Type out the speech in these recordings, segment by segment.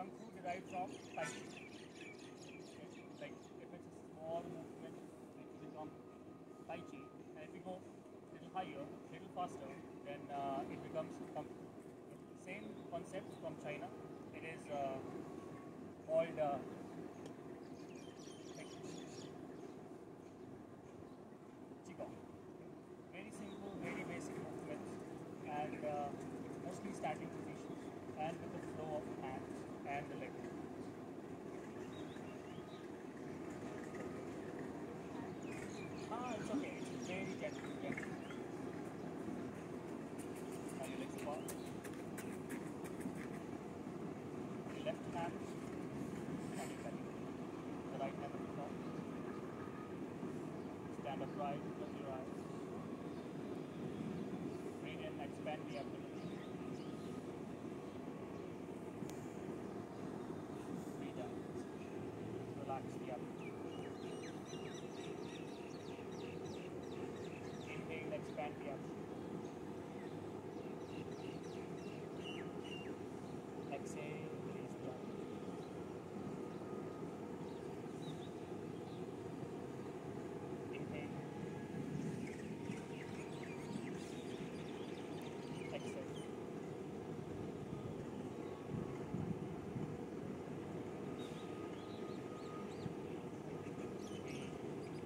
Kung Fu from Tai Chi. Okay? Like if it's a small movement, it will become Tai Chi. And if you go little higher, a little faster, then uh, it becomes Kung Fu. Same concept from China. It is uh, called uh, like Qigong. Very simple, very basic movements, and uh, it's mostly standing positions and with the flow of hands and the leg. Ah, it's okay. It's very gentle. gentle. And your legs apart. The left hand and your belly. The right hand on the top. Stand upright, close your eyes. Breathe in, expand the abdomen. Breathe out. Relax the abdomen. Inhale, expand the abdomen. Exhale, release the abdomen. Inhale. Exhale.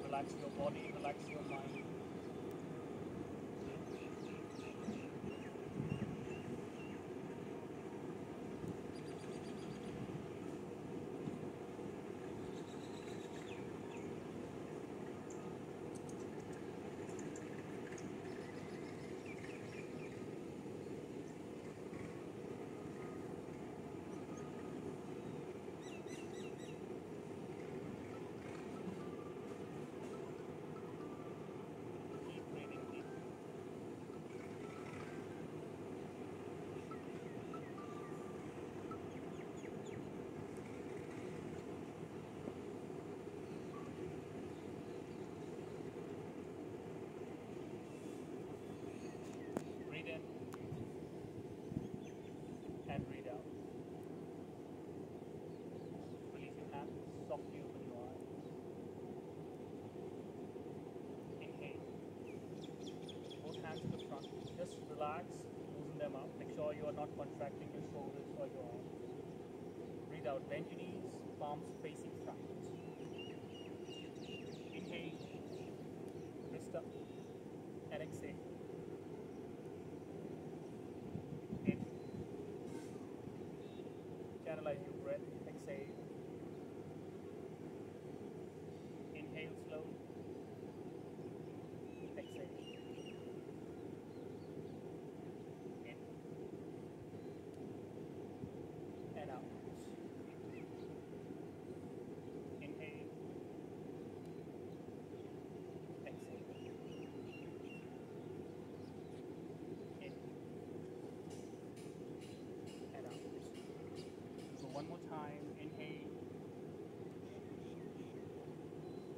Breathe. Relax your body, relax your mind. Keep breathing deep. Breathe in and breathe out. Release your hands, softly open your eyes. Inhale. Both hands to the front. Just loosen them up. Make sure you are not contracting your shoulders or your arms. Breathe out. Bend your knees, palms facing front. Inhale. Wrist up. And exhale. In. Channelize your breath. Exhale. Inhale slowly. Exhale. In. And out. Inhale. Exhale. In. And out. So one more time. Inhale.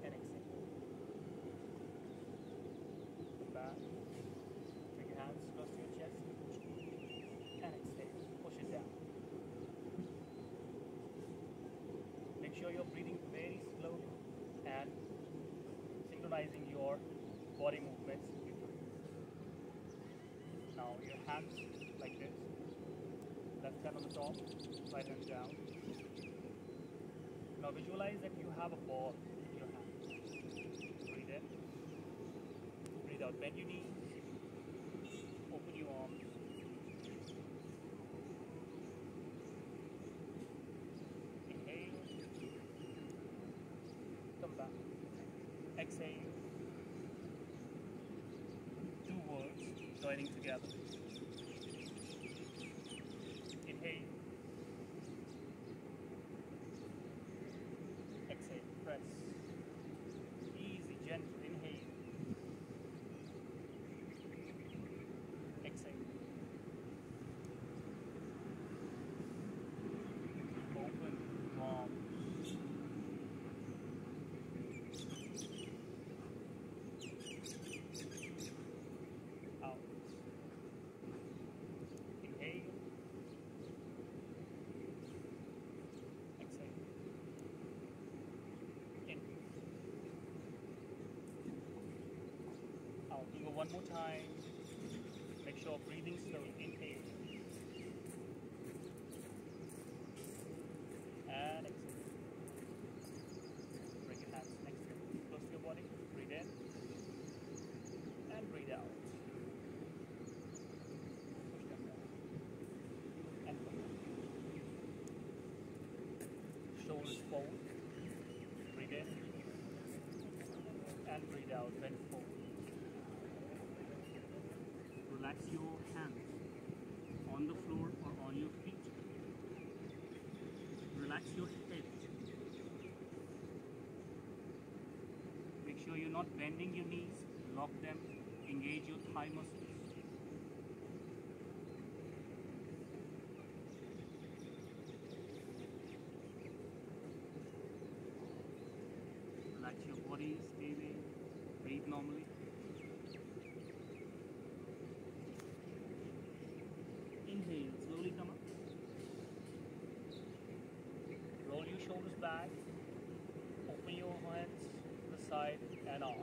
And exhale. Come back. Bring your hands close to your chest. And exhale. Push it down. Make sure you're breathing very slowly and synchronizing your body movements with your Now your hands like this. Left hand on the top, right hand down. Now visualize that you have a ball in your hand. Breathe in. Breathe out. Bend your knees. Open your arms. Inhale. Come back. Two words joining together. Inhale. Exhale. Press. Easy, gentle. Inhale. Exhale. Open arms. Out. You go one more time. Make sure breathing slowly. Inhale. And exhale. Bring your hands next to you, close to your body. Breathe in. And breathe out. Push. Shoulders forward. Breathe in. And breathe out. Bend forward. Relax your hands on the floor or on your feet. Your. Make sure you're not bending your knees. Lock them. Engage your thigh muscles. Relax your body. Stay there. Breathe normally. Inhale, slowly come up. Roll your shoulders back. Open your hands to the side and on.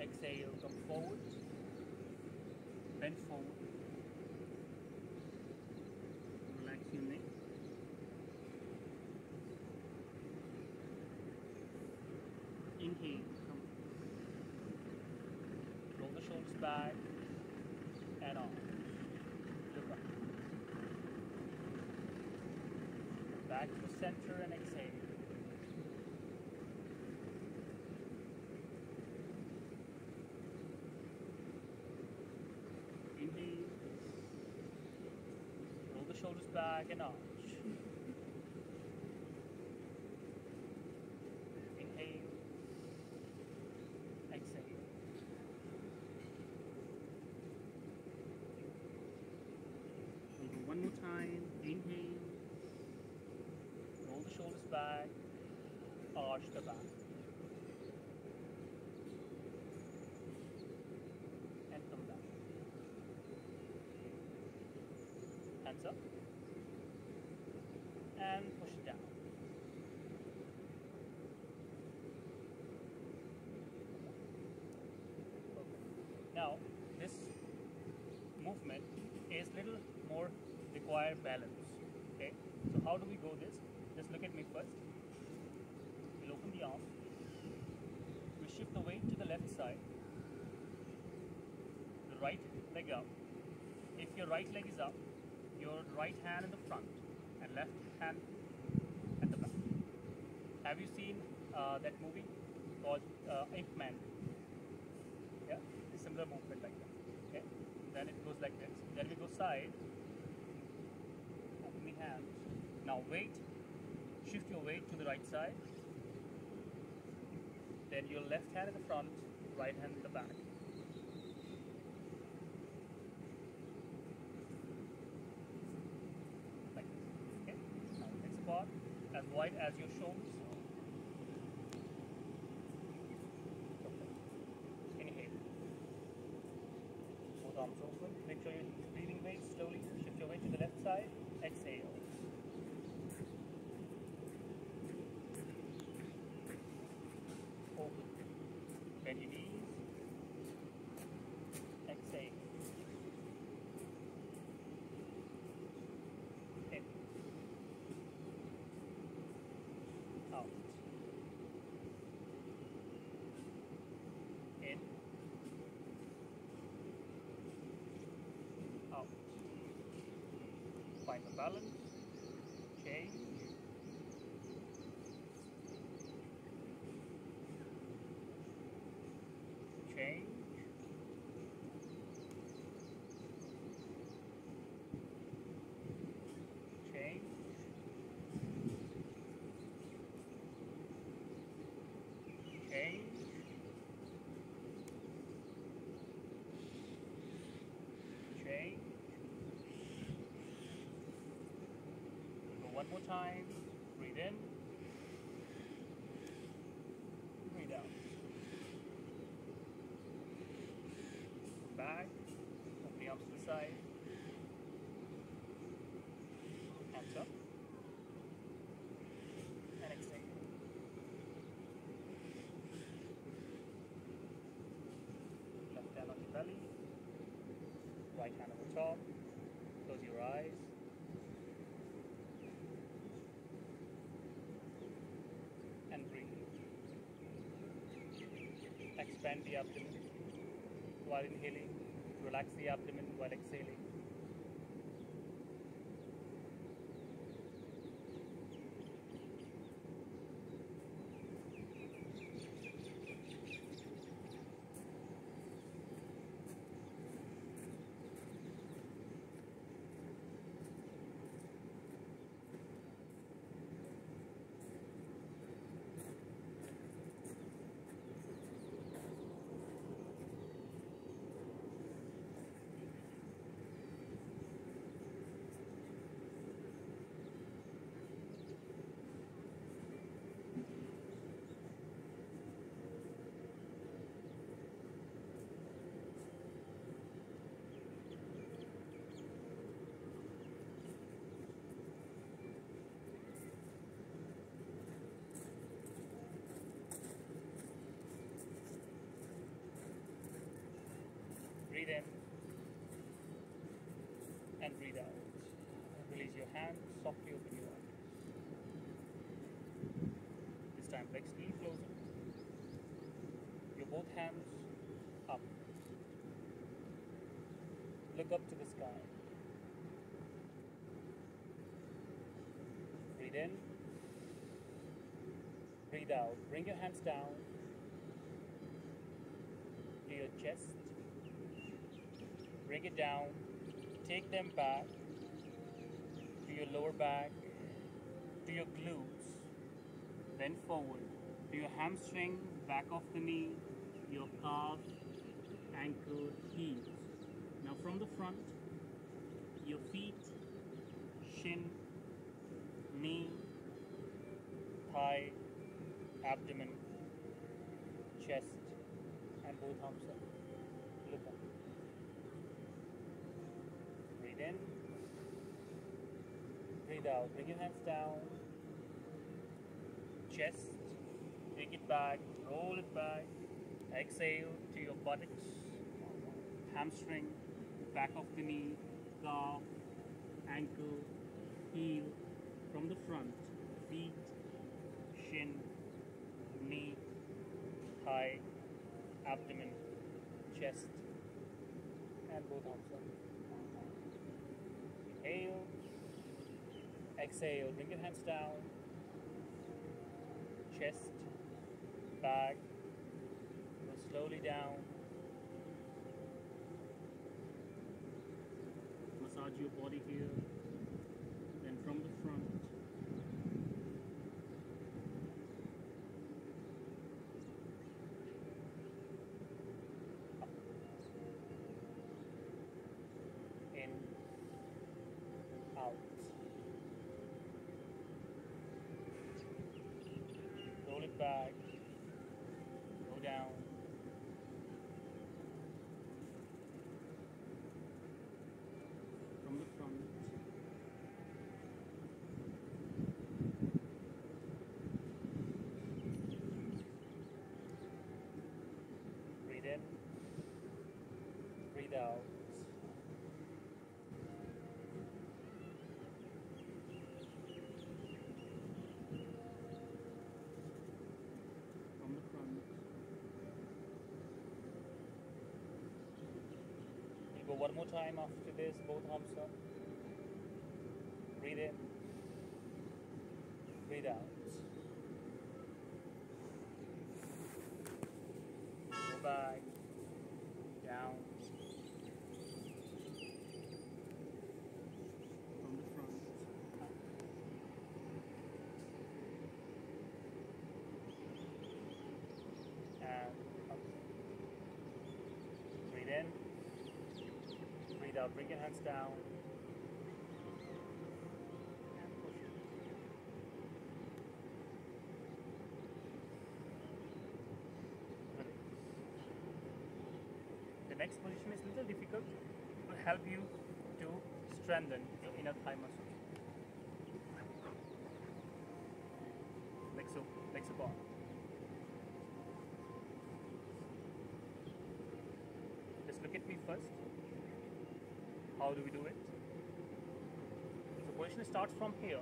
Exhale, come forward. Bend forward. Relax your neck. Inhale, come Roll the shoulders back and on. Look up. Back to the center and exhale. Inhale. Roll the and arch. Inhale. Exhale. We'll one more time. Inhale. Roll the shoulders back. Arch the back. And come back. Hands up. And push it down. Okay. Now, this movement is little more require balance. Okay, so how do we go this? Just look at me first. We'll open the arm. We shift the weight to the left side. The right leg up. If your right leg is up, your right hand in the front and left hand at the back. Have you seen uh, that movie called uh, Ip Man? Yeah, a similar movement like that. Okay, then it goes like this. Then we go side. Now weight. Shift your weight to the right side. Then your left hand in the front, right hand in the back. Like this. Okay. Now next part, as wide as your shoulders. Both arms open. Make sure you're breathing weight slowly. Shift your weight to the left side. Exhale. Open. Bend your knees. Exhale. In. Out. In. Out. Find the balance. Change. Change. Change. Change. Change. Go one more time. Breathe in. Breathe out. Back. Open the arms to the side. Hands up. Expand the abdomen while inhaling. Relax the abdomen while exhaling. Breathe in and breathe out. Release your hand, softly open your eyes. This time legs little closer. Your both hands up. Look up to the sky. Breathe in. Breathe out. Bring your hands down to your chest. Bring it down. Take them back to your lower back, to your glutes. Then forward to your hamstring, back of the knee, your calf, ankle, heels. Now from the front, your feet, shin, knee, thigh, abdomen, chest, and both arms up. Look up. Breathe in. Breathe Bring your hands down. Chest. Take it back. Roll it back. Exhale to your buttocks, hamstring, back of the knee, calf, ankle, heel. From the front, feet, shin, knee, thigh, abdomen, chest, and both arms up. Inhale. Exhale. Bring your hands down. Chest, back. Go slowly down. Massage your body here. Then from the front. In, out. Roll it back. Go down. From the front. Breathe in. Breathe out. From the front. We'll go one more time after this, both arms up. Breathe in. Breathe out. Go back. Down. From the front. And up. Breathe in. Bring your hands down. The next position is a little difficult. It will help you to strengthen your inner thigh muscles. Like so, like so bar. Just look at me first. How do we do it? The position starts from here.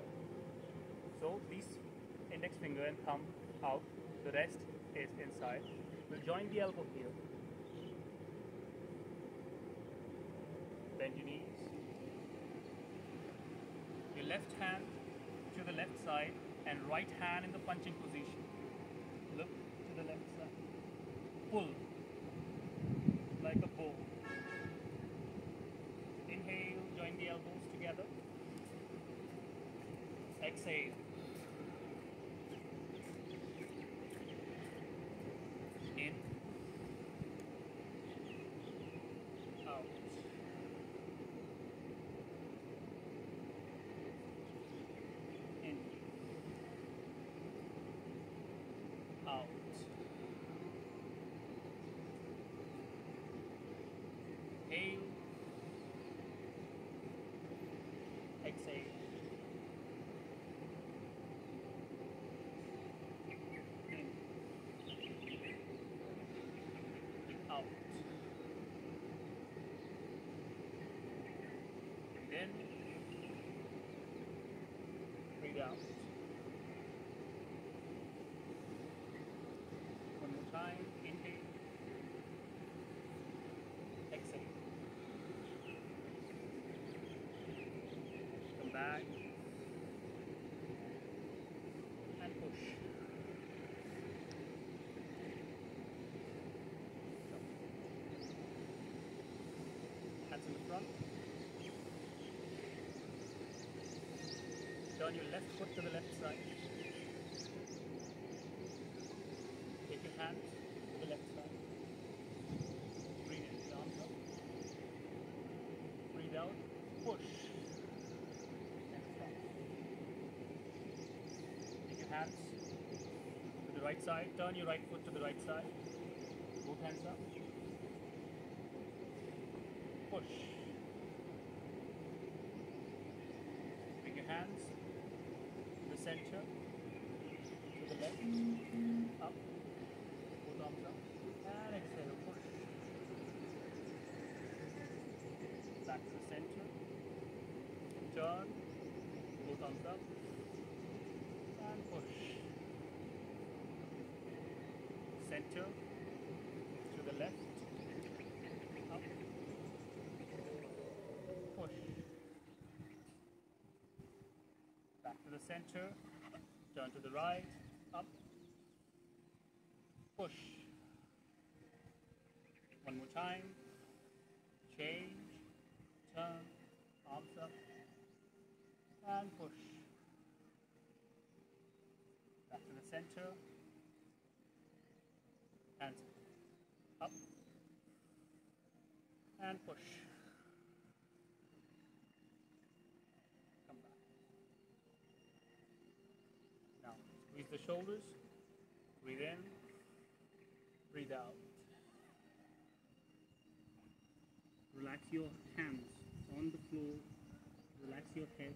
So these index finger and thumb out, the rest is inside. We'll join the elbow here. Bend your knees. Your left hand to the left side and right hand in the punching position. Look to the left side. Pull like a bow. Inhale, join the elbows together. Exhale. Oh. In. Out. In. Out. Inhale. Exhale. In. Out. Breathe in. Breathe out. One more time. Inhale. Exhale. Come back. And push. Hands in the front. Turn your left foot to the left side. Take your hands to the left side. Breathe in, arms up. Breathe out, push. And front. Take your hands to the right side. Turn your right foot to the right side. Both hands up. Push. Bring your hands center, to the left, up, both arms up, and exhale, push. Back to the center, turn, both arms up, and push. Center, to the left, up, push. Back to the center, turn to the right, up, push. One more time, change, turn, arms up, and push. Back to the center, hands up, and push. Come back. Now, the shoulders, breathe in, breathe out. Relax your hands on the floor, relax your head.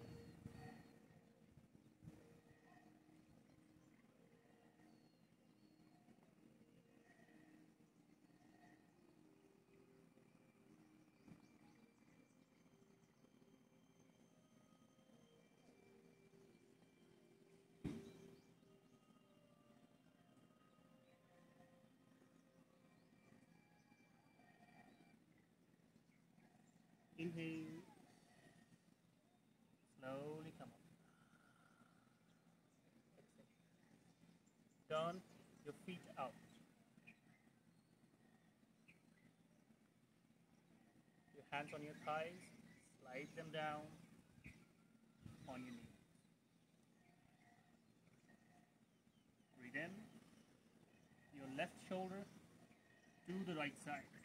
Inhale. Slowly come up. Exhale. Turn your feet out. Your hands on your thighs. Slide them down on your knees. Breathe in. Your left shoulder to the right side.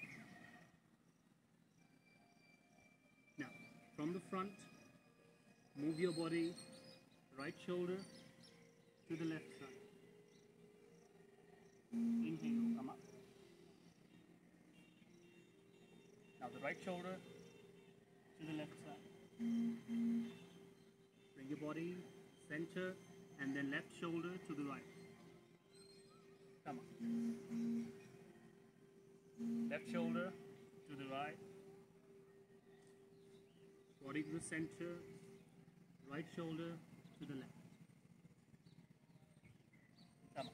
From the front, move your body, right shoulder to the left side. Inhale, come up. Now the right shoulder to the left side. Bring your body center and then left shoulder to the right. Come on. Left shoulder to the right. Body to the center, right shoulder to the left. Come on.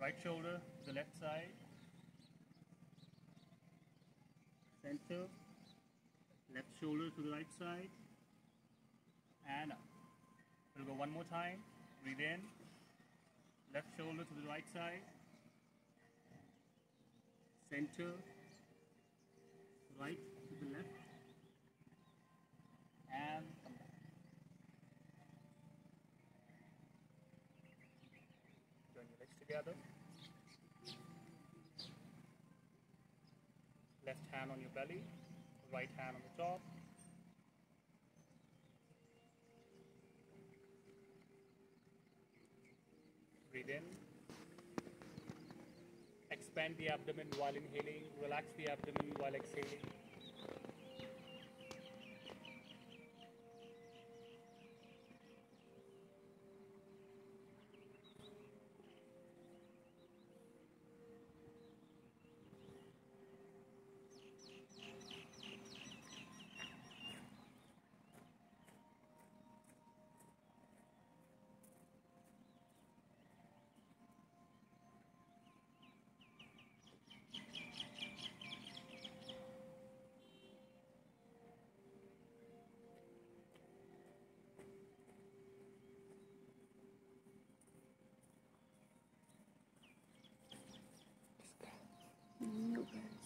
Right shoulder to the left side. Center. Left shoulder to the right side. And up. We'll go one more time. Breathe in. Left shoulder to the right side. Center. Right to the left. And come back. Join your legs together. Left hand on your belly, right hand on the top. Breathe in. Expand the abdomen while inhaling, relax the abdomen while exhaling. Con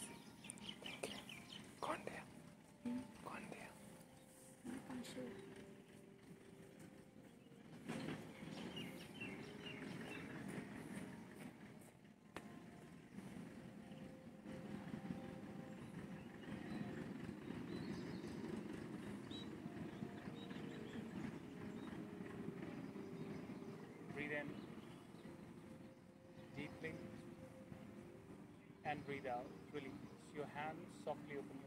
and breathe out. Release. Your hands softly open